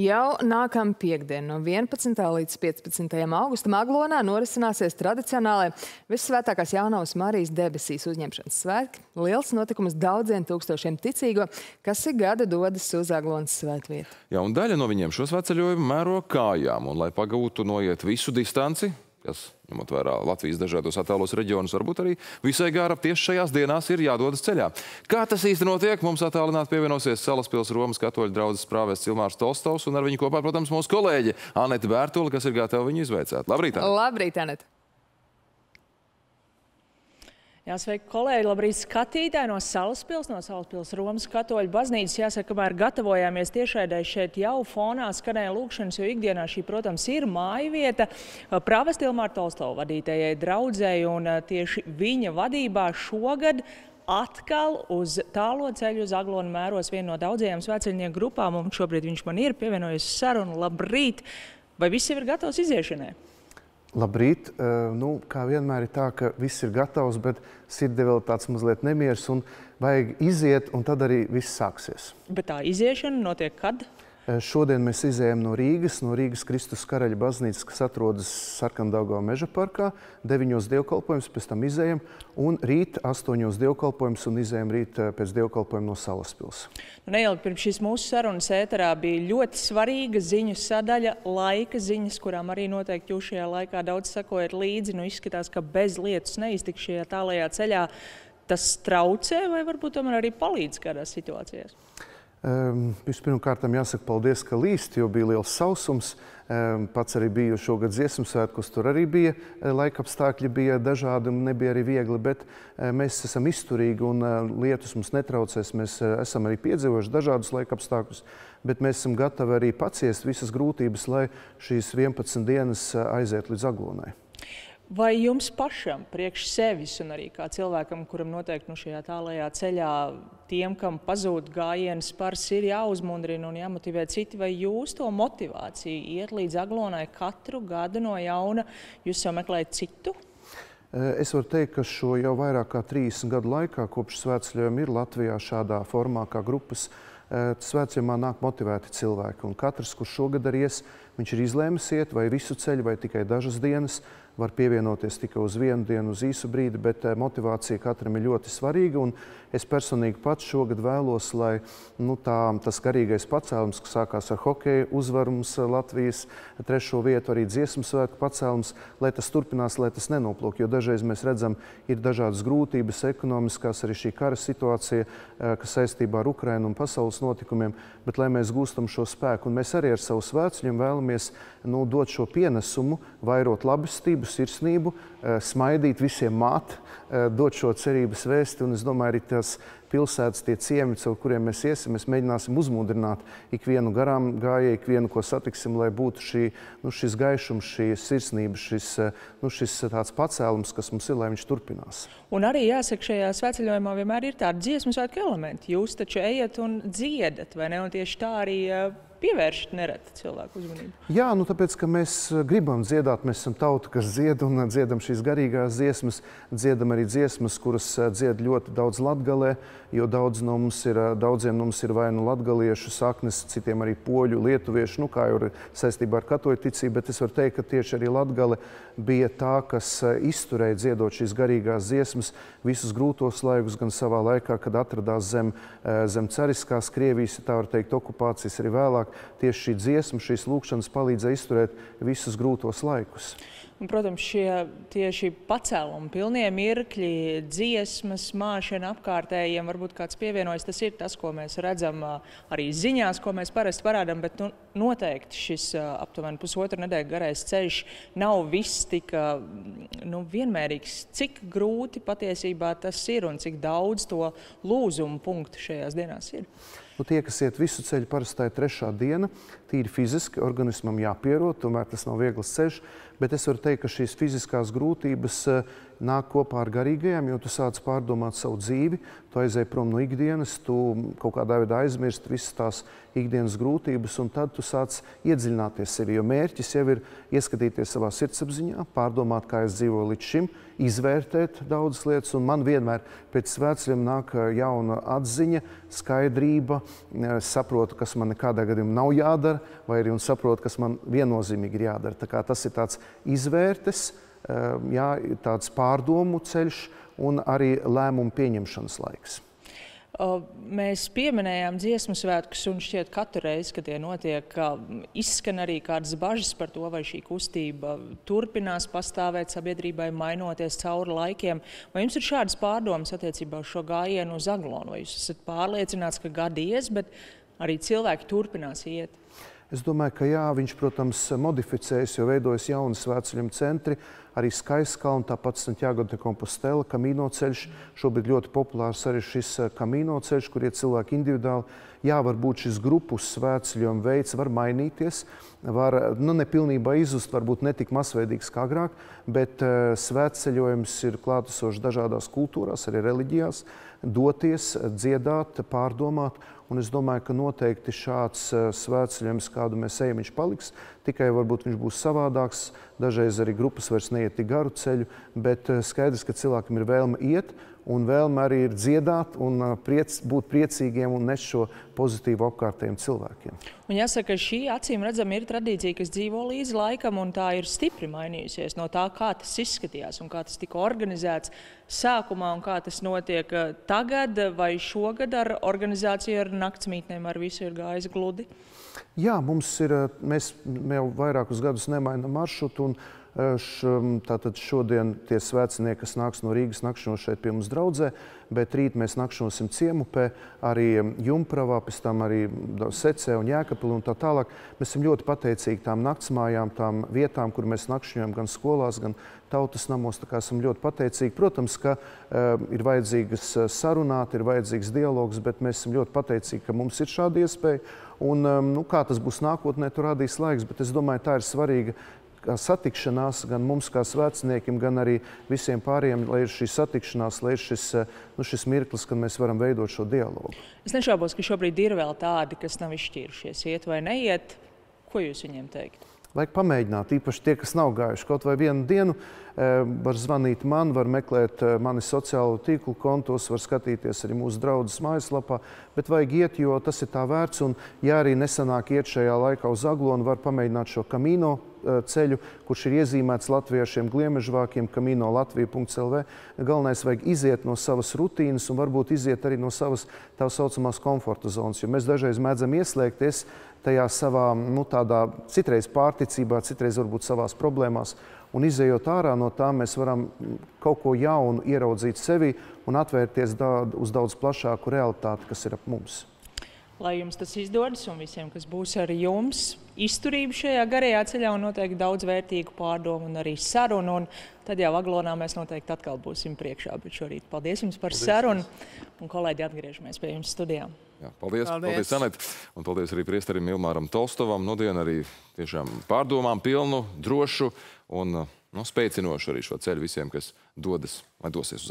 Jau nākamā piekdiena, no 11. līdz 15. augustam, Aglonā norisināsies tradicionālajie Vissvētākās jaunavas Marijas debesīs uzņemšanas svētki. Liels notikums daudziem tūkstošiem ticīgo, kas ik gada dodas uz Aglonas svētvietu. Jā, un daļa no viņiem šo svētceļojumu mēro kājām, un lai pagūtu noiet visu distanci, kas, ņemot vērā Latvijas dažādos attēlos reģionus, varbūt arī visai gāra tieši šajās dienās ir jādodas ceļā. Kā tas īsti notiek, mums attālināt pievienosies Salaspils Romas katoļu draudzes prāvēs Cilmārs Tolstovs un ar viņu kopā, protams, mūsu kolēģi Anete Bērtuli, kas ir gatava viņu izveicēt. Labrīt, Anete! Labrīt, Anete! Jā, sveiki, kolēģi! Labrīt, skatītāji no Salaspils, no Salaspils Romas katoļu baznīcas. Jāsaka, kamēr gatavojāmies tiešraidē šeit jau fonā skanēja lūkšanas, jo ikdienā šī, protams, ir māja vieta. Pravest Ilmāra Tolstova vadītājai draudzēji un tieši viņa vadībā šogad atkal uz tālo ceļu uz Aglonu mēros viena no daudzajām svētceļnieku grupām. Un šobrīd viņš man ir pievienojies sarunu. Labrīt! Vai jau ir gatavs iziešanai? Labrīt! Nu, kā vienmēr ir tā, ka viss ir gatavs, bet sirdī vēl tāds mazliet nemieris un vajag iziet, un tad arī viss sāksies. Bet tā iziešana notiek kad? Šodien mēs izējām no Rīgas, no Rīgas Kristus karaļa baznīcas, kas atrodas Sarkandaugā meža parkā. Deviņos dievkalpojums, pēc tam izējām, un rīt astoņos dievkalpojums un izējām rīt pēc dievkalpojuma no Salaspils. Nu, neilgi pirms šīs mūsu sarunas ēterā bija ļoti svarīga ziņu sadaļa, laika ziņas, kurām arī noteikti jūs šajā laikā daudz sakojat līdzi. Nu, izskatās, ka bez lietus neiztiks šajā tālajā ceļā. Tas traucē vai varbūt tomēr arī palīdz kādās situācijās? Um, Vispirmkārt, jāsaka paldies, ka līst, jo bija liels sausums. Um, pats arī biju šogad dziesmu svētkos, tur arī bija laika apstākļi, bija dažādi un nebija arī viegli, bet uh, mēs esam izturīgi un uh, lietus mums netraucēs. Mēs esam arī piedzīvojuši dažādus laika apstākļus, bet mēs esam gatavi arī paciest visas grūtības, lai šīs 11 dienas aiziet līdz aglonai. Vai jums pašam, priekš sevis un arī kā cilvēkam, kuram noteikti nu, šajā tālajā ceļā, tiem, kam pazūd gājienas spars, ir jāuzmundrina un jāmotivē citi, vai jūs to motivāciju iet līdz aglonai katru gadu no jauna, jūs jau meklējat citu? Es varu teikt, ka šo jau vairāk kā 30 gadu laikā, kopš svētceļojuma ir Latvijā šādā formā kā grupas, svētceļojumā nāk motivēti cilvēki. Un katrs, kurš šogad arī ies, viņš ir izlēmis iet vai visu ceļu vai tikai dažas dienas, var pievienoties tikai uz vienu dienu, uz īsu brīdi, bet eh, motivācija katram ir ļoti svarīga. Es personīgi pats šogad vēlos, lai nu, tā, tas garīgais pacēlums, kas sākās ar hokeja uzvaru mums eh, Latvijas trešo vietu, arī dziesmu svētku pacēlums, lai tas turpinās, lai tas nenoplūk. Jo dažreiz mēs redzam, ir dažādas grūtības, ekonomiskās, arī šī kara situācija, eh, kas saistībā ar Ukrainu un pasaules notikumiem, bet lai mēs gūstam šo spēku. Un mēs arī ar savu svētceļiem vēlamies nu, dot šo pienesumu, vairot labestību, sirsnību, eh, smaidīt visiem māt, eh, dot šo cerības vēsti. Un es domāju, arī tas pilsētas, tie ciemi, caur kuriem mēs iesim, mēs mēģināsim uzmundrināt ikvienu garām gājēju, ikvienu, ko satiksim, lai būtu šī, nu, šis gaišums, šī sirsnība, šis, eh, nu, šis tāds pacēlums, kas mums ir, lai viņš turpinās. Un arī jāsaka, šajā sveceļojumā vienmēr ir tādi dziesmu svētku elementi. Jūs taču ejat un dziedat, vai ne? Un tieši tā arī pievēršat nereti cilvēku uzmanību? Jā, nu tāpēc, ka mēs eh, gribam dziedāt, mēs esam tauta, kas dzied un eh, dziedam šīs garīgās dziesmas, dziedam arī dziesmas, kuras eh, dzied ļoti daudz latgalē, jo daudz no mums ir, daudziem no mums ir vai nu latgaliešu saknes, citiem arī poļu, lietuviešu, nu kā jau ir saistībā ar katoļu ticību, bet es varu teikt, ka tieši arī latgale bija tā, kas izturēja dziedot šīs garīgās dziesmas visus grūtos laikus, gan savā laikā, kad atradās zem, zem cariskās Krievijas, tā var teikt, okupācijas arī vēlāk, tieši šī dziesma, šīs lūkšanas palīdzēja izturēt visus grūtos laikus. Un, protams, šie tieši pacēlumi, pilnie mirkļi, dziesmas, māšana apkārtējiem, varbūt kāds pievienojas. Tas ir tas, ko mēs redzam arī ziņās, ko mēs parasti parādām. Bet nu, noteikti šis aptuveni pusotru nedēļu garais ceļš nav viss tik nu, vienmērīgs. Cik grūti patiesībā tas ir un cik daudz to lūzumu punktu šajās dienās ir? Nu, tie, kas iet visu ceļu, parasti ir trešā diena. Tīri fiziski organismam jāpierod, tomēr tas nav viegls ceļš. Bet es varu teikt, ka šīs fiziskās grūtības uh, nāk kopā ar garīgajām, jo tu sāc pārdomāt savu dzīvi, tu aizēji prom no ikdienas, tu kaut kādā veidā aizmirsti visas tās ikdienas grūtības, un tad tu sāc iedziļināties sevi. Jo mērķis jau ir ieskatīties savā sirdsapziņā, pārdomāt, kā es dzīvoju līdz šim, izvērtēt daudzas lietas, un man vienmēr pēc svētceļiem nāk jauna atziņa, skaidrība, es saprotu, kas man nekādā gadījumā nav jādara, vai arī saprotu, kas man viennozīmīgi ir jādara. Tā tas ir tāds izvērtes, jā, tāds pārdomu ceļš un arī lēmumu pieņemšanas laiks. Mēs pieminējām dziesmu svētkus, un šķiet, ka katru reizi, kad tie notiek, izskan arī kādas bažas par to, vai šī kustība turpinās pastāvēt sabiedrībai, mainoties cauri laikiem. Vai jums ir šādas pārdomas attiecībā uz šo gājienu uz Aglonu? Vai jūs esat pārliecināts, ka gadi ies, bet arī cilvēki turpinās iet? Es domāju, ka jā, viņš, protams, modificējas, jo veidojas jauni svētceļiem centri, arī Skaiskalna, tāpat Santiago de Compostela, Kamino ceļš. Šobrīd ļoti populārs arī šis Kamino eh, ceļš, kur iet cilvēki individuāli. Jā, varbūt šis grupu svētceļojuma veids var mainīties, var nu, nepilnībā izzust, varbūt ne tik masveidīgs kā agrāk, bet uh, svētceļojums ir klātesošs dažādās kultūrās, arī reliģijās, doties, dziedāt, pārdomāt Un es domāju, ka noteikti šāds eh, svētceļojums, kādu mēs ejam, viņš paliks. Tikai varbūt viņš būs savādāks. Dažreiz arī grupas vairs neiet tik garu ceļu, bet eh, skaidrs, ka cilvēkam ir vēlme iet un vēlme arī ir dziedāt un priec, būt priecīgiem un nes šo pozitīvu apkārtējiem cilvēkiem. Un jāsaka, šī acīm redzama ir tradīcija, kas dzīvo līdzi laikam, un tā ir stipri mainījusies no tā, kā tas izskatījās un kā tas tika organizēts sākumā un kā tas notiek tagad vai šogad ar organizāciju ar naktsmītnēm, ar visu ir gājis gludi. Jā, mums ir, mēs jau vairākus gadus nemainam maršrutu un Tātad šodien tie svētcinieki, kas nāks no Rīgas, nakšņos šeit pie mums draudzē, bet rīt mēs nakšņosim Ciemupē, arī Jumpravā, pēc tam arī Secē un Jēkapilī un tā tālāk. Mēs esam ļoti pateicīgi tām naktsmājām, tām vietām, kur mēs nakšņojam gan skolās, gan tautas namos, tā kā esam ļoti pateicīgi. Protams, ka uh, ir vajadzīgas sarunāt, ir vajadzīgs dialogs, bet mēs esam ļoti pateicīgi, ka mums ir šāda iespēja. Un, um, nu, kā tas būs nākotnē, tur radīs laiks, bet es domāju, tā ir svarīga satikšanās gan mums, kā svētceniekiem, gan arī visiem pārējiem, lai ir šī satikšanās, lai ir šis, eh, nu, šis mirklis, kad mēs varam veidot šo dialogu. Es nešaubos, ka šobrīd ir vēl tādi, kas nav izšķīrušies, iet vai neiet. Ko jūs viņiem teikt? Vajag pamēģināt, īpaši tie, kas nav gājuši kaut vai vienu dienu, eh, var zvanīt man, var meklēt eh, mani sociālo tīklu kontos, var skatīties arī mūsu draudzes mājaslapā, bet vajag iet, jo tas ir tā vērts, un ja arī nesanāk iet šajā laikā uz Aglonu, var pamēģināt šo kamīno ceļu, kurš ir iezīmēts latviešiem gliemežvākiem, kamino latvija.lv. Galvenais vajag iziet no savas rutīnas un varbūt iziet arī no savas tā saucamās komforta zonas, jo mēs dažreiz mēdzam ieslēgties tajā savā, nu, tādā citreiz pārticībā, citreiz varbūt savās problēmās. Un izējot ārā no tā, mēs varam kaut ko jaunu ieraudzīt sevi un atvērties da uz daudz plašāku realitāti, kas ir ap mums. Lai jums tas izdodas un visiem, kas būs ar jums, izturību šajā garajā ceļā un noteikti daudz vērtīgu pārdomu un arī sarunu. Un tad jau Aglonā mēs noteikti atkal būsim priekšā. Bet šorīt paldies jums par paldies, sarunu un kolēģi atgriežamies pie jums studijā. Jā, paldies, paldies, paldies Anet. Un paldies arī priesterim Ilmāram Tolstovam. Nodien arī tiešām pārdomām pilnu, drošu un nu, spēcinošu arī šo ceļu visiem, kas dodas vai dosies uz Aglonu.